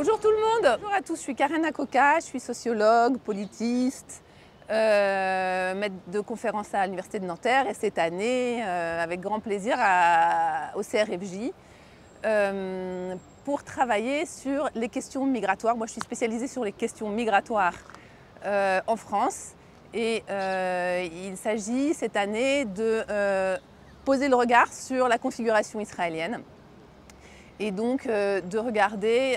Bonjour tout le monde. Bonjour à tous, je suis Karen Akoka, je suis sociologue, politiste, euh, maître de conférence à l'Université de Nanterre et cette année, euh, avec grand plaisir, au CRFJ euh, pour travailler sur les questions migratoires. Moi, je suis spécialisée sur les questions migratoires en France et il s'agit cette année de poser le regard sur la configuration israélienne et donc de regarder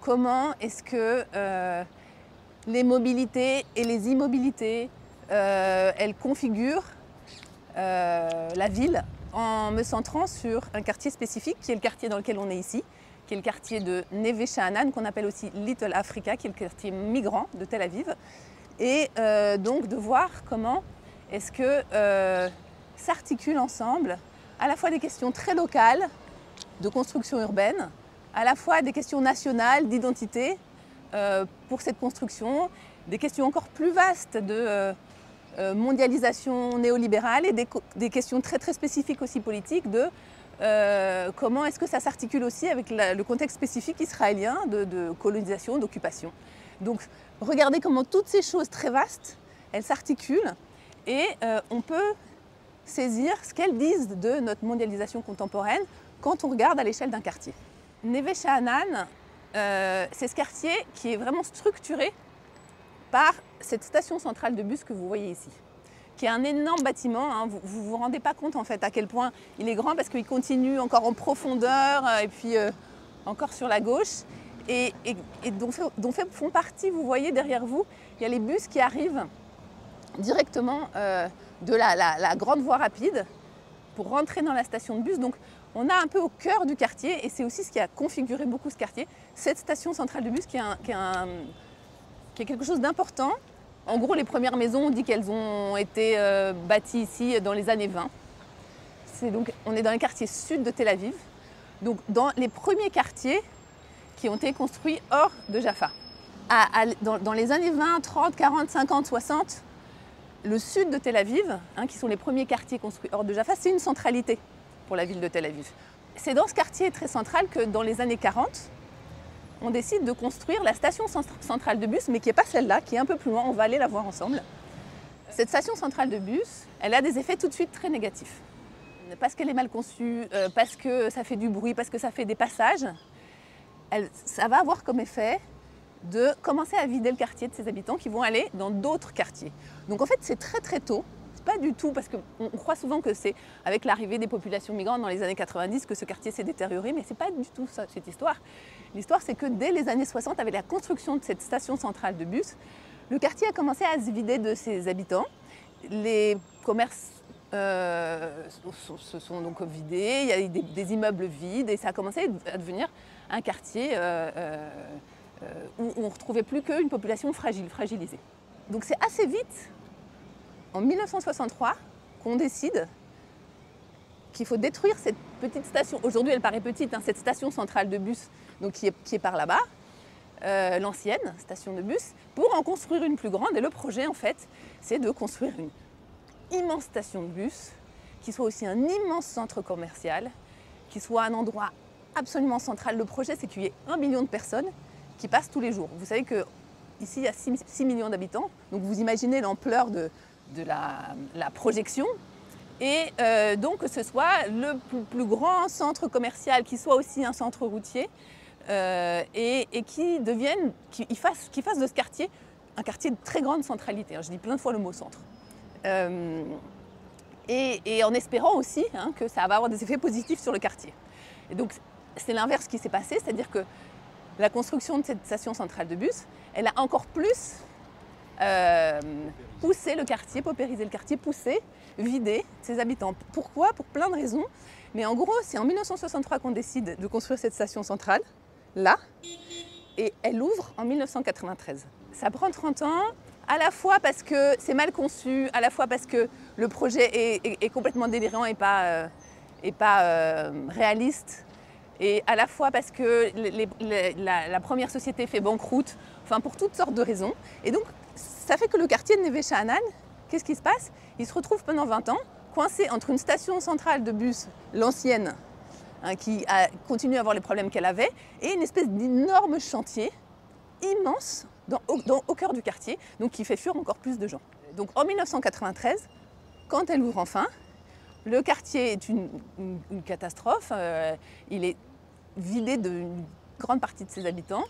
comment est-ce que les mobilités et les immobilités, euh, elles configurent euh, la ville en me centrant sur un quartier spécifique qui est le quartier dans lequel on est ici, qui est le quartier de Neve Sha'anan, qu'on appelle aussi Little Africa, qui est le quartier migrant de Tel Aviv. Et euh, donc de voir comment est-ce que s'articulent ensemble à la fois des questions très locales de construction urbaine, à la fois des questions nationales d'identité, euh, pour cette construction, des questions encore plus vastes de euh, euh, mondialisation néolibérale et des, questions très très spécifiques aussi politiques de comment est-ce que ça s'articule aussi avec le contexte spécifique israélien de, colonisation, d'occupation. Donc regardez comment toutes ces choses très vastes, elles s'articulent et on peut saisir ce qu'elles disent de notre mondialisation contemporaine quand on regarde à l'échelle d'un quartier. Neve euh, c'est ce quartier qui est vraiment structuré par cette station centrale de bus que vous voyez ici, qui est un énorme bâtiment. Hein. Vous ne vous, rendez pas compte en fait à quel point il est grand parce qu'il continue encore en profondeur euh, et puis euh, encore sur la gauche. Et, dont, font partie, vous voyez derrière vous, il y a les bus qui arrivent directement de la, la, grande voie rapide pour rentrer dans la station de bus. Donc on a un peu au cœur du quartier, et c'est aussi ce qui a configuré beaucoup ce quartier, cette station centrale de bus qui est, quelque chose d'important. En gros, les premières maisons, on dit qu'elles ont été euh, bâties ici dans les années 20. donc, on est dans les quartiers sud de Tel Aviv, donc dans les premiers quartiers qui ont été construits hors de Jaffa. dans, les années 20, 30, 40, 50, 60, le sud de Tel Aviv, hein, qui sont les premiers quartiers construits hors de Jaffa, c'est une centralité pour la ville de Tel Aviv. C'est dans ce quartier très central que dans les années 40, on décide de construire la station centrale de bus, mais qui n'est pas celle-là, qui est un peu plus loin, on va aller la voir ensemble. Cette station centrale de bus, elle a des effets tout de suite très négatifs. Parce qu'elle est mal conçue, euh, parce que ça fait du bruit, parce que ça fait des passages, ça va avoir comme effet de commencer à vider le quartier de ses habitants qui vont aller dans d'autres quartiers. Donc en fait, c'est très très tôt pas du tout, parce qu'on croit souvent que c'est avec l'arrivée des populations migrantes dans les années 90 que ce quartier s'est détérioré, mais ce n'est pas du tout ça, cette histoire. L'histoire, c'est que dès les années 60, avec la construction de cette station centrale de bus, le quartier a commencé à se vider de ses habitants. Les commerces euh, se sont donc vidés, il y a eu des, immeubles vides, et ça a commencé à devenir un quartier euh, euh, où on ne retrouvait plus qu'une population fragile, fragilisée. Donc c'est assez vite en 1963 qu'on décide qu'il faut détruire cette petite station. Aujourd'hui, elle paraît petite, hein, cette station centrale de bus donc qui, est, par là-bas, euh, l'ancienne station de bus, pour en construire une plus grande. Et le projet, en fait, c'est de construire une immense station de bus qui soit aussi un immense centre commercial, qui soit un endroit absolument central. Le projet, c'est qu'il y ait un million de personnes qui passent tous les jours. Vous savez que ici, il y a 6 millions d'habitants, donc vous imaginez l'ampleur de, de la, projection. Et donc donc que ce soit le plus, grand centre commercial qui soit aussi un centre routier euh, et, qui devienne, qui fasse, qui fasse de ce quartier un quartier de très grande centralité. Je dis plein de fois le mot centre. Euh, et, en espérant aussi hein, que ça va avoir des effets positifs sur le quartier. Et donc c'est l'inverse qui s'est passé, c'est-à-dire que la construction de cette station centrale de bus, elle a encore plus euh, pousser le quartier, paupériser le quartier, pousser, vider ses habitants. Pourquoi? Pour plein de raisons. Mais en gros, c'est en 1963 qu'on décide de construire cette station centrale, là, et elle ouvre en 1993. Ça prend 30 ans, à la fois parce que c'est mal conçu, à la fois parce que le projet est, complètement délirant et pas, euh, et pas euh, réaliste, et à la fois parce que la, la, première société fait banqueroute, enfin pour toutes sortes de raisons. Et donc ça fait que le quartier de Neve Sha'anan, qu'est-ce qui se passe? Il se retrouve pendant 20 ans coincé entre une station centrale de bus, l'ancienne, hein, qui a, continue à avoir les problèmes qu'elle avait, et une espèce d'énorme chantier immense au, cœur du quartier, donc qui fait fuir encore plus de gens. Donc en 1993, quand elle ouvre enfin, le quartier est une, catastrophe. Euh, il est vidé d'une grande partie de ses habitants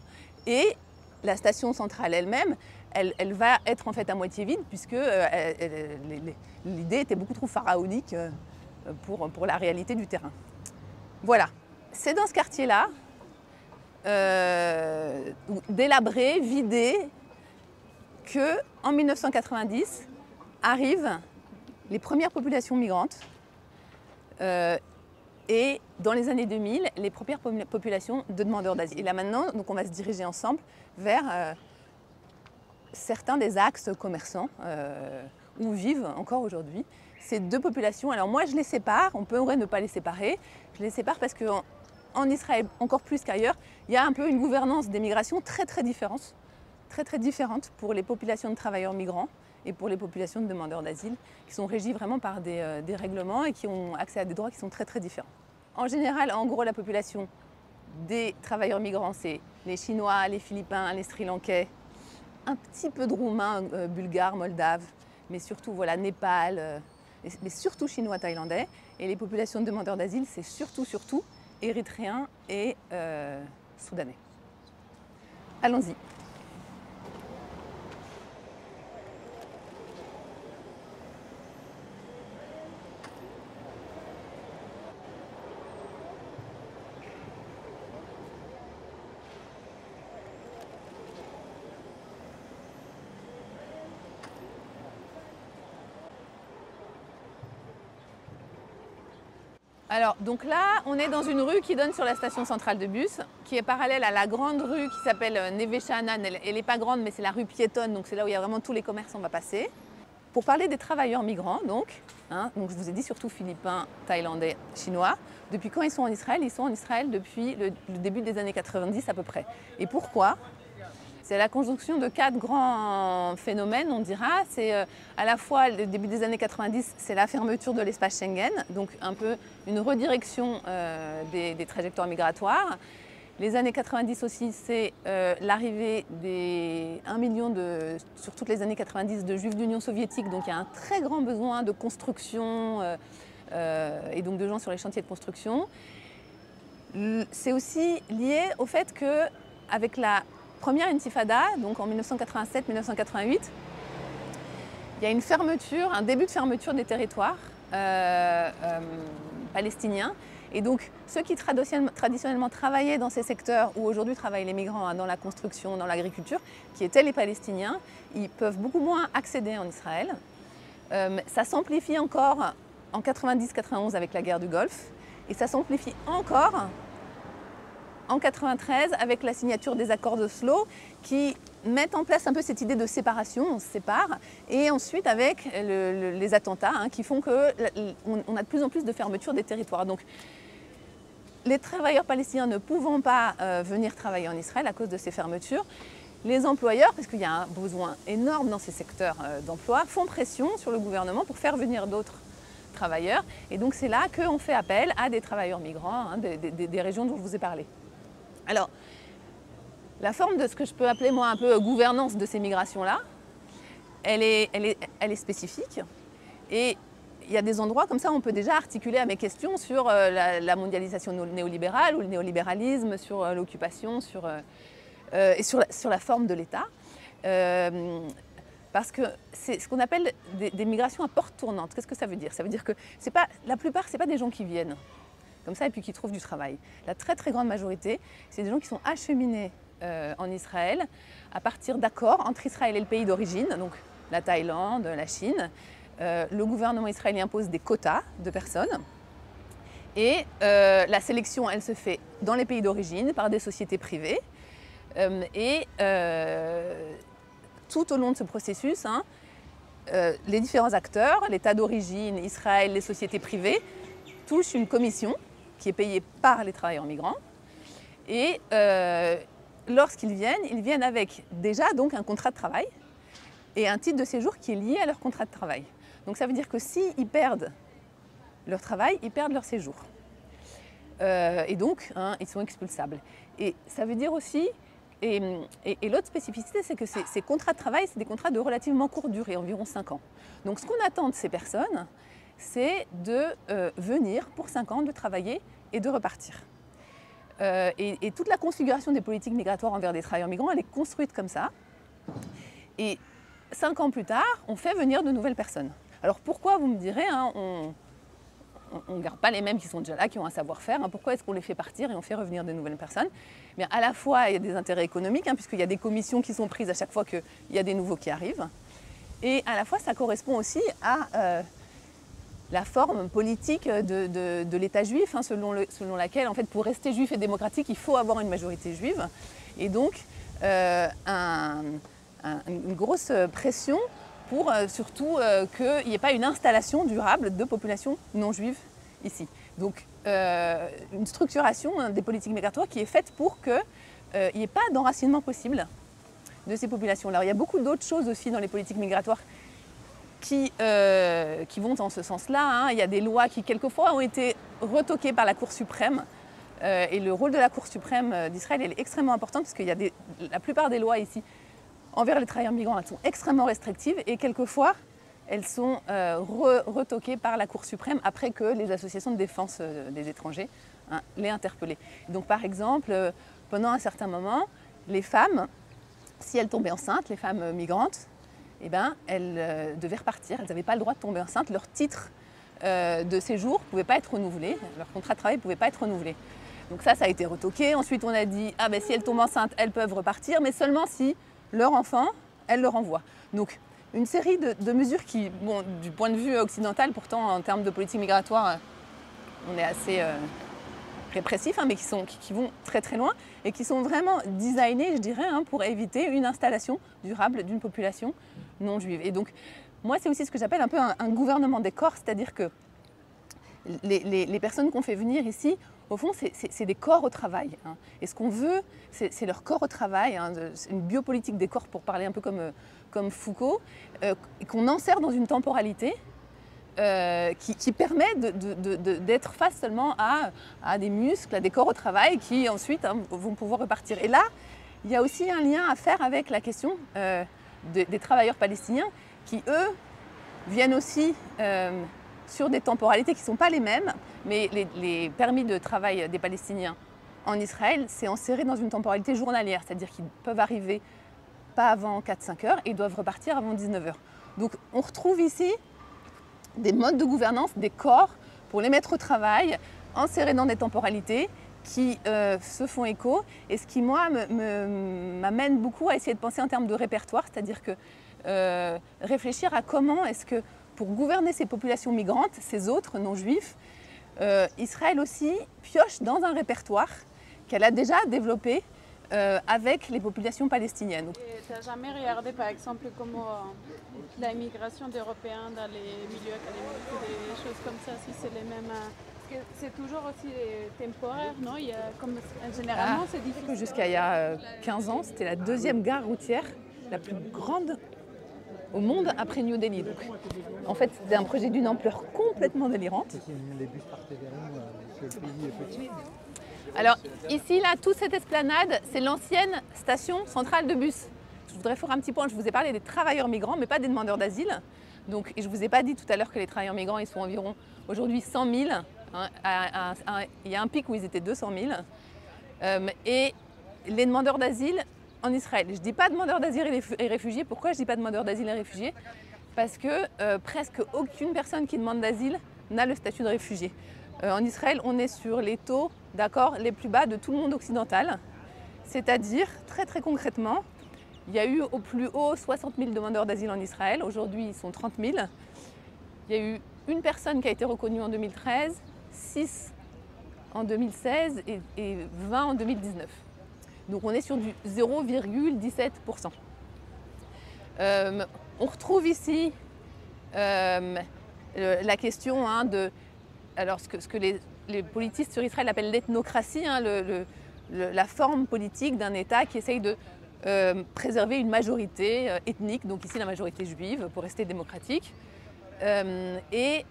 et la station centrale elle-même, elle, va être en fait à moitié vide puisque euh, l'idée était beaucoup trop pharaonique euh, pour, la réalité du terrain. Voilà, c'est dans ce quartier-là euh, délabré, vidé, que en 1990 arrivent les premières populations migrantes et dans les années 2000 les premières populations de demandeurs d'asile. Et là maintenant, donc on va se diriger ensemble vers certains des axes commerçants où vivent encore aujourd'hui ces deux populations. Alors moi je les sépare, on pourrait ne pas les séparer, je les sépare parce que en Israël, encore plus qu'ailleurs, il y a un peu une gouvernance des migrations très très différente, très très différente pour les populations de travailleurs migrants et pour les populations de demandeurs d'asile, qui sont régies vraiment par des, euh, des, règlements et qui ont accès à des droits qui sont très très différents. En général, en gros, la population des travailleurs migrants, c'est les Chinois, les Philippins, les Sri Lankais, un petit peu de Roumains, euh, Bulgares, Moldaves, mais surtout voilà, Népal, euh, mais surtout Chinois, Thaïlandais. Et les populations de demandeurs d'asile, c'est surtout, surtout érythréen et euh, soudanais. Allons-y. Alors, donc là, on est dans une rue qui donne sur la station centrale de bus, qui est parallèle à la grande rue qui s'appelle euh, Neve Elle n'est pas grande, mais c'est la rue piétonne, donc c'est là où il y a vraiment tous les commerces, on va passer. Pour parler des travailleurs migrants, donc, hein, donc je vous ai dit surtout philippins, thaïlandais, chinois. Depuis quand ils sont en Israël? Ils sont en Israël depuis le début des années 90 à peu près. Et pourquoi? C'est la conjonction de quatre grands phénomènes, on dira. C'est euh, à la fois le début des années 90, c'est la fermeture de l'espace Schengen, donc un peu une redirection euh, des, trajectoires migratoires. Les années 90 aussi, c'est euh, l'arrivée des 1 million de, sur toutes les années 90 de juifs d'Union soviétique. Donc il y a un très grand besoin de construction et donc de gens sur les chantiers de construction. C'est aussi lié au fait que avec la première intifada, donc en 1987-1988, il y a une fermeture, un début de fermeture des territoires euh, euh, palestiniens. Et donc, ceux qui traditionnellement travaillaient dans ces secteurs où aujourd'hui travaillent les migrants, hein, dans la construction, dans l'agriculture, qui étaient les Palestiniens, ils peuvent beaucoup moins accéder en Israël. Euh, ça s'amplifie encore en 90-91 avec la guerre du Golfe, et ça s'amplifie encore en 93 avec la signature des accords d'Oslo qui mettent en place un peu cette idée de séparation, on se sépare, et ensuite avec les attentats hein, qui font qu'on a de plus en plus de fermeture des territoires. Donc, les travailleurs palestiniens ne pouvant pas euh, venir travailler en Israël à cause de ces fermetures, les employeurs, parce qu'il y a un besoin énorme dans ces secteurs euh, d'emploi, font pression sur le gouvernement pour faire venir d'autres travailleurs. Et donc c'est là qu'on fait appel à des travailleurs migrants hein, des régions dont je vous ai parlé. Alors, la forme de ce que je peux appeler moi un peu gouvernance de ces migrations-là, elle est, spécifique. Et il y a des endroits comme ça où on peut déjà articuler à mes questions sur euh, la, mondialisation néolibérale ou le néolibéralisme, sur euh, l'occupation sur, euh, et sur la, forme de l'État. parce que c'est ce qu'on appelle des, migrations à porte tournante. Qu'est-ce que ça veut dire? Ça veut dire que la plupart, ce pas des gens qui viennent comme ça et puis qui trouvent du travail. La très très grande majorité, c'est des gens qui sont acheminés euh, en Israël à partir d'accords entre Israël et le pays d'origine, donc la Thaïlande, la Chine. Euh, le gouvernement israélien pose des quotas de personnes. Et euh, la sélection, elle se fait dans les pays d'origine par des sociétés privées. et tout au long de ce processus, hein, les différents acteurs, l'État d'origine, Israël, les sociétés privées, touchent une commission qui est payé par les travailleurs migrants. Et euh, lorsqu'ils viennent, ils viennent avec déjà donc un contrat de travail et un titre de séjour qui est lié à leur contrat de travail. Donc ça veut dire que s'ils perdent leur travail, ils perdent leur séjour. et donc, hein, ils sont expulsables. Et ça veut dire aussi, et, l'autre spécificité, c'est que ces, contrats de travail, c'est des contrats de relativement courte durée, environ 5 ans. Donc ce qu'on attend de ces personnes, c'est de venir pour 5 ans, de travailler et de repartir. et, et, toute la configuration des politiques migratoires envers des travailleurs migrants, elle est construite comme ça. Et cinq ans plus tard, on fait venir de nouvelles personnes. Alors pourquoi, vous me direz, hein, on ne garde pas les mêmes qui sont déjà là, qui ont un savoir-faire. Hein. pourquoi est-ce qu'on les fait partir et on fait revenir de nouvelles personnes? Mais À la fois, il y a des intérêts économiques, hein, puisqu'il y a des commissions qui sont prises à chaque fois qu'il y a des nouveaux qui arrivent. Et à la fois, ça correspond aussi à euh, la forme politique de, l'État juif, selon, selon, laquelle, en fait, pour rester juif et démocratique, il faut avoir une majorité juive. Et donc, euh, une grosse pression pour euh, surtout euh, qu'il n'y ait pas une installation durable de populations non juives ici. Donc une structuration hein, des politiques migratoires qui est faite pour qu'il n'y ait pas d'enracinement possible de ces populations-là. Il y a beaucoup d'autres choses aussi dans les politiques migratoires qui, qui vont dans ce sens-là. Hein. Il y a des lois qui quelquefois ont été retoquées par la Cour suprême euh, et le rôle de la Cour suprême euh, d'Israël est extrêmement important parce qu'il la plupart des lois ici envers les travailleurs migrants, elles sont extrêmement restrictives et quelquefois elles sont euh, retoquées par la Cour suprême après que les associations de défense des étrangers hein, l'aient interpellées. Donc par exemple, pendant un certain moment, les femmes, si elles tombaient enceintes, les femmes migrantes, eh ben, elles devaient repartir, elles n'avaient pas le droit de tomber enceintes, leur titre de séjour ne pouvait pas être renouvelé, leur contrat de travail ne pouvait pas être renouvelé. Donc ça, ça a été retoqué. Ensuite, on a dit, ah ben si elles tombent enceintes, elles peuvent repartir, mais seulement si leur enfant, elles le renvoient. Donc une série de, mesures qui, du point de vue occidental, pourtant en termes de politique migratoire, euh, on est assez euh, répressif, hein, mais qui, vont très très loin et qui sont vraiment designés, je dirais, hein, pour éviter une installation durable d'une population non juive. Et donc, moi, c'est aussi ce que j'appelle un peu un, gouvernement des corps, c'est-à-dire que les personnes qu'on fait venir ici au fond, c'est des corps au travail. Hein. Et ce qu'on veut, c'est leur corps au travail, hein, une biopolitique des corps pour parler un peu comme, comme Foucault, euh, qu'on enserre dans une temporalité euh, qui, permet d'être face seulement à, des muscles, à des corps au travail qui ensuite hein, vont pouvoir repartir. Et là, il y a aussi un lien à faire avec la question euh, des travailleurs palestiniens qui, eux, viennent aussi sur des temporalités qui ne sont pas les mêmes, mais les, permis de travail des Palestiniens en Israël, c'est enserré dans une temporalité journalière, c'est-à-dire qu'ils peuvent arriver pas avant 4-5 heures et doivent repartir avant 19 heures. Donc on retrouve ici des modes de gouvernance, des corps pour les mettre au travail, enserrés dans des temporalités qui euh, se font écho. Et ce qui, moi, m'amène beaucoup à essayer de penser en termes de répertoire, c'est-à-dire que euh, réfléchir à comment est-ce que pour gouverner ces populations migrantes, ces autres non-juifs, euh, Israël aussi pioche dans un répertoire qu'elle a déjà développé avec les populations palestiniennes. Tu n'as jamais regardé par exemple comment la migration d'Européens dans les milieux académiques, des choses comme ça, si c'est les mêmes... c'est toujours aussi temporaire, non? Il y a, comme, Généralement, ah, c'est difficile. Jusqu'à il y a 15 ans, c'était la deuxième gare routière la plus grande au monde après New Delhi. Donc, en fait, c'était un projet d'une ampleur complètement délirante. Alors ici, là, toute cette esplanade, c'est l'ancienne station centrale de bus. Je voudrais faire un petit point, je vous ai parlé des travailleurs migrants, mais pas des demandeurs d'asile. Donc, je ne vous ai pas dit tout à l'heure que les travailleurs migrants, ils sont environ aujourd'hui 100 000. Il y a un pic où ils étaient 200 000. Euh, et les demandeurs d'asile, en Israël. Je ne dis pas demandeurs d'asile et réfugiés. Pourquoi je ne dis pas demandeurs d'asile et réfugiés? Parce que euh, presque aucune personne qui demande d'asile n'a le statut de réfugié. Euh, en Israël, on est sur les taux d'accord les plus bas de tout le monde occidental. C'est-à-dire, très très concrètement, il y a eu au plus haut 60 000 demandeurs d'asile en Israël. Aujourd'hui, ils sont 30 000. Il y a eu une personne qui a été reconnue en 2013, 6 en 2016 et, et 20 en 2019. Donc on est sur du 0,17%. Euh, on retrouve ici euh, la question hein, de alors ce que, les, politistes sur Israël appellent l'ethnocratie, hein, la forme politique d'un État qui essaye de euh, préserver une majorité ethnique, donc ici la majorité juive, pour rester démocratique. Et,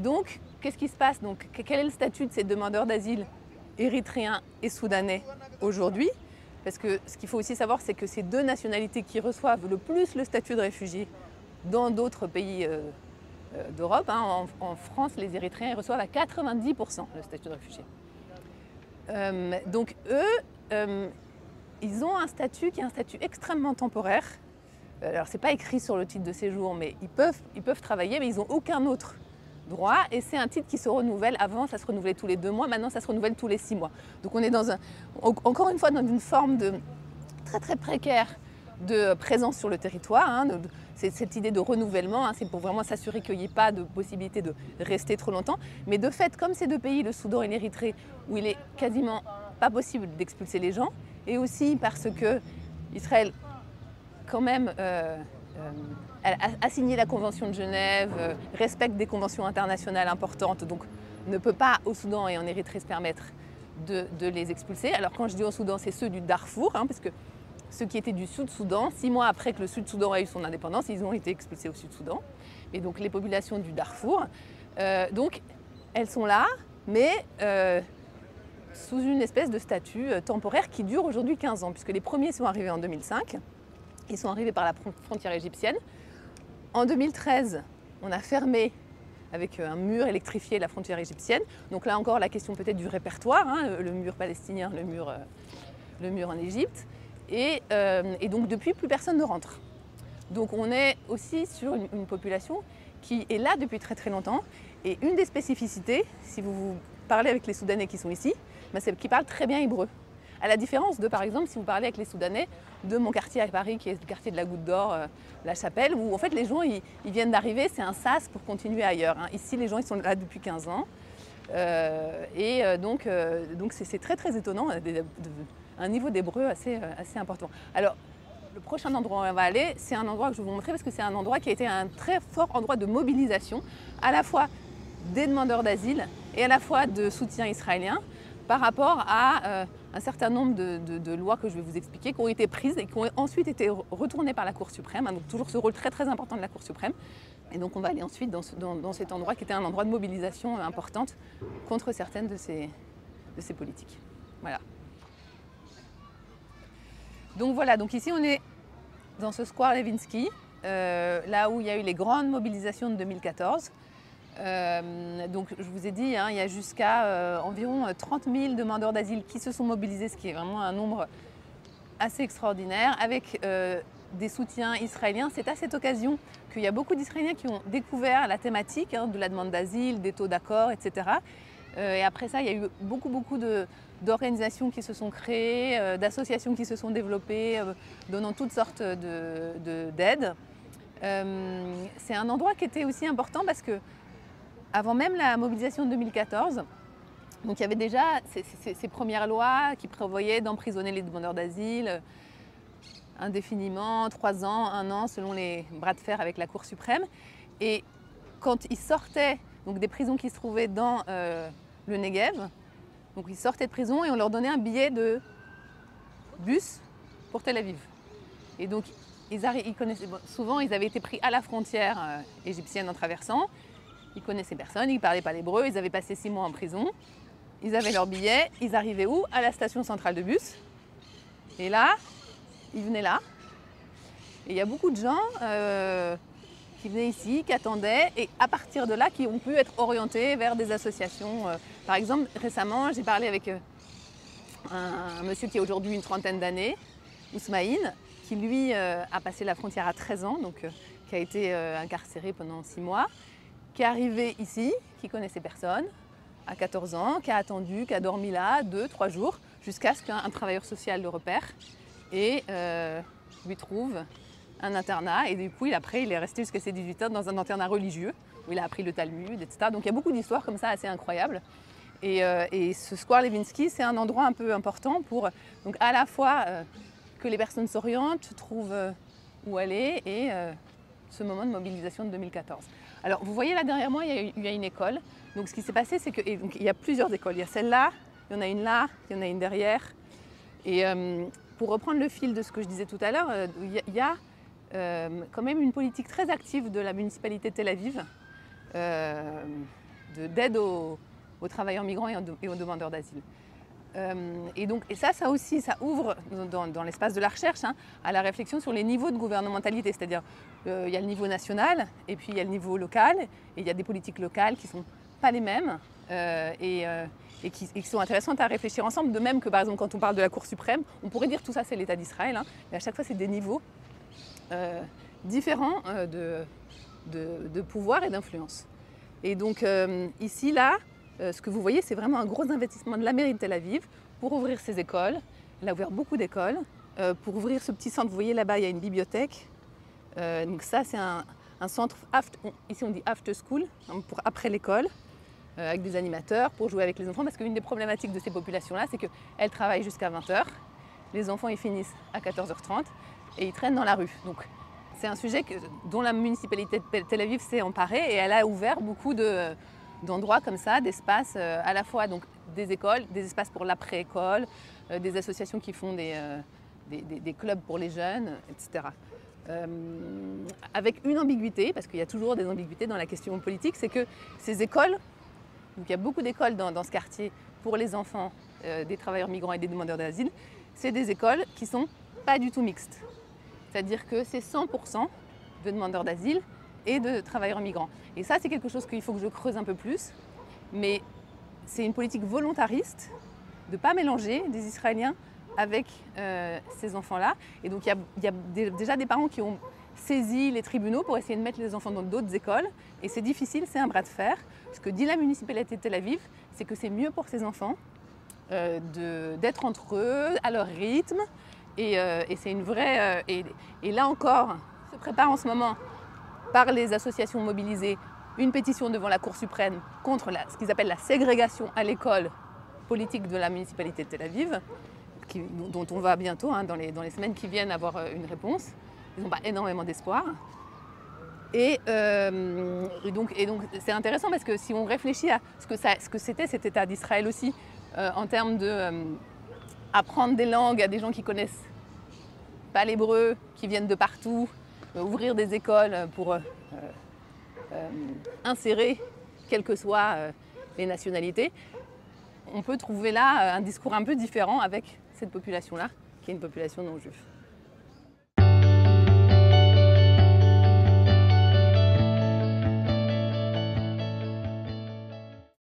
donc qu'est-ce qui se passe Donc, quel est le statut de ces demandeurs d'asile érythréens et soudanais aujourd'hui Parce que ce qu'il faut aussi savoir, c'est que ces deux nationalités qui reçoivent le plus le statut de réfugié dans d'autres pays euh, euh, d'Europe, hein, en, France, les Érythréens reçoivent à 90% le statut de réfugié. Euh, donc eux, ils ont un statut qui est un statut extrêmement temporaire. Alors c'est pas écrit sur le titre de séjour, mais ils peuvent, ils peuvent travailler, mais ils n'ont aucun autre droit. Et c'est un titre qui se renouvelle. Avant, ça se renouvelait tous les deux mois. Maintenant, ça se renouvelle tous les six mois. Donc on est dans un, encore une fois dans une forme de très très précaire de présence sur le territoire. Hein, c'est cette idée de renouvellement, hein, c'est pour vraiment s'assurer qu'il n'y ait pas de possibilité de rester trop longtemps. Mais de fait, comme ces deux pays, le Soudan et l'Érythrée, où il est quasiment pas possible d'expulser les gens, et aussi parce que Israël, quand même, euh, euh, a, signé la Convention de Genève, euh, respecte des conventions internationales importantes, donc ne peut pas au Soudan et en Érythrée se permettre de, les expulser. Alors quand je dis au Soudan, c'est ceux du Darfour, hein, parce que ceux qui étaient du Sud-Soudan, six mois après que le Sud-Soudan a eu son indépendance, ils ont été expulsés au Sud-Soudan. Et donc les populations du Darfour. Euh, donc elles sont là, mais euh, sous une espèce de statut temporaire qui dure aujourd'hui 15 ans, puisque les premiers sont arrivés en 2005. Ils sont arrivés par la frontière égyptienne. En 2013, on a fermé avec un mur électrifié la frontière égyptienne. Donc là encore, la question peut-être du répertoire, hein, le mur palestinien, le mur, mur en Égypte. Euh, et, donc depuis, plus personne ne rentre. Donc on est aussi sur une, population qui est là depuis très très longtemps. Et une des spécificités, si vous, parlez avec les Soudanais qui sont ici, ben, c'est qu'ils parlent très bien hébreu. À la différence de, par exemple, si vous parlez avec les Soudanais de mon quartier à Paris, qui est le quartier de la Goutte d'Or, euh, la Chapelle, où en fait les gens ils, viennent d'arriver, c'est un sas pour continuer ailleurs. Hein. Ici, les gens ils sont là depuis 15 ans. Euh, et donc, donc c'est, très très étonnant un niveau d'hébreu assez, euh, assez important. Alors, le prochain endroit où on va aller, c'est un endroit que je vais vous montrer parce que c'est un endroit qui a été un très fort endroit de mobilisation, à la fois des demandeurs d'asile et à la fois de soutien israélien par rapport à euh, un certain nombre de, lois que je vais vous expliquer qui ont été prises et qui ont ensuite été retournées par la Cour suprême. Hein, donc toujours ce rôle très très important de la Cour suprême. Et donc on va aller ensuite dans, cet endroit qui était un endroit de mobilisation euh, importante contre certaines de ces, de ces politiques. Voilà. Donc voilà, donc ici on est dans ce square Levinsky, euh, là où il y a eu les grandes mobilisations de 2014. Euh, donc je vous ai dit, hein, il y a jusqu'à euh, environ 30 000 demandeurs d'asile qui se sont mobilisés, ce qui est vraiment un nombre assez extraordinaire, avec des soutiens israéliens. C'est à cette occasion qu'il y a beaucoup d'Israéliens qui ont découvert la thématique hein, de la demande d'asile, des taux d'accord, etc. et après ça, il y a eu beaucoup, beaucoup de, d'organisations qui se sont créées, euh, d'associations qui se sont développées, euh, donnant toutes sortes d'aides. Euh, c'est un endroit qui était aussi important parce que, avant même la mobilisation de 2014, donc il y avait déjà ces, premières lois qui prévoyaient d'emprisonner les demandeurs d'asile indéfiniment, trois ans, un an, selon les bras de fer avec la Cour suprême. Et quand ils sortaient donc des prisons qui se trouvaient dans le Negev, donc ils sortaient de prison et on leur donnait un billet de bus pour Tel Aviv. Et donc ils, souvent ils avaient été pris à la frontière euh, égyptienne en traversant. Ils connaissaient personne, ils ne parlaient pas l'hébreu, ils avaient passé six mois en prison. Ils avaient leur billet, ils arrivaient où? À la station centrale de bus. Et là, ils venaient là. Et il y a beaucoup de gens euh, qui venaient ici, qui attendaient, et à partir de là, qui ont pu être orientés vers des associations. Euh, par exemple, récemment, j'ai parlé avec euh, un, monsieur qui a aujourd'hui une trentaine d'années, Ousmaïn, qui lui a passé la frontière à 13 ans, donc qui a été incarcéré pendant 6 mois, qui est arrivé ici, qui connaissait personne, à 14 ans, qui a attendu, qui a dormi là 2, 3 jours, jusqu'à ce qu'un travailleur social le repère et lui trouve un internat. Et du coup, il, après, il est resté jusqu'à ses 18 ans dans un internat religieux, où il a appris le Talmud, etc. Donc il y a beaucoup d'histoires comme ça assez incroyables. Et, euh, ce square Levinsky, c'est un endroit un peu important pour donc à la fois euh, que les personnes s'orientent, trouvent euh, où aller et ce moment de mobilisation de 2014. Alors vous voyez là derrière moi, il y a, une école. Donc ce qui s'est passé, c'est qu'il y a plusieurs écoles. Il y a celle-là, il y en a une là, il y en a une derrière. Et pour reprendre le fil de ce que je disais tout à l'heure, il y a euh, quand même une politique très active de la municipalité de Tel Aviv, euh, d'aide aux, travailleurs migrants et, aux demandeurs d'asile. Et donc, et ça, ça aussi, ça ouvre dans, l'espace de la recherche hein, à la réflexion sur les niveaux de gouvernementalité. C'est-à-dire, il y a le niveau national, et puis il y a le niveau local, et il y a des politiques locales qui ne sont pas les mêmes. et, et qui, sont intéressantes à réfléchir ensemble. De même que par exemple quand on parle de la Cour suprême, on pourrait dire tout ça c'est l'État d'Israël, hein, mais à chaque fois c'est des niveaux euh, différents euh, de, pouvoir et d'influence. Et donc euh, ici, là, ce que vous voyez, c'est vraiment un gros investissement de la mairie de Tel Aviv pour ouvrir ses écoles. Elle a ouvert beaucoup d'écoles. pour ouvrir ce petit centre, vous voyez là-bas, il y a une bibliothèque. donc ça, c'est un, centre, ici on dit after school, pour après l'école. Euh, avec des animateurs pour jouer avec les enfants parce qu'une des problématiques de ces populations-là, c'est qu'elles travaillent jusqu'à 20h, les enfants ils finissent à 14h30 et ils traînent dans la rue. Donc c'est un sujet dont la municipalité de Tel Aviv s'est emparée et elle a ouvert beaucoup d'endroits comme ça, d'espaces euh, à la fois donc, des écoles, des espaces pour l'après-école, euh, des associations qui font des, des, clubs pour les jeunes, etc. avec une ambiguïté, parce qu'il y a toujours des ambiguïtés dans la question politique, c'est que ces écoles donc il y a beaucoup d'écoles dans, ce quartier pour les enfants euh, des travailleurs migrants et des demandeurs d'asile. C'est des écoles qui sont pas du tout mixtes. C'est-à-dire que c'est 100% de demandeurs d'asile et de travailleurs migrants. Et ça, c'est quelque chose qu'il faut que je creuse un peu plus. Mais c'est une politique volontariste de ne pas mélanger des Israéliens avec euh, ces enfants-là. Et donc il y, a déjà des parents qui ont saisi les tribunaux pour essayer de mettre les enfants dans d'autres écoles. Et c'est difficile, c'est un bras de fer. Ce que dit la municipalité de Tel Aviv, c'est que c'est mieux pour ces enfants euh, d'être entre eux, à leur rythme. Et, euh, c'est une vraie... Euh, et, là encore, se prépare en ce moment par les associations mobilisées une pétition devant la Cour suprême contre ce qu'ils appellent la ségrégation à l'école politique de la municipalité de Tel Aviv, dont on va bientôt, hein, dans, les, semaines qui viennent, avoir une réponse. Ils n'ont pas énormément d'espoir. Euh, et, donc, c'est intéressant parce que si on réfléchit à ce que, ça, ce que c'était cet État d'Israël aussi, euh, en termes de euh, apprendre des langues à des gens qui connaissent pas l'hébreu, qui viennent de partout, ouvrir des écoles pour insérer quelles que soient les nationalités, on peut trouver là un discours un peu différent avec cette population-là, qui est une population non juive.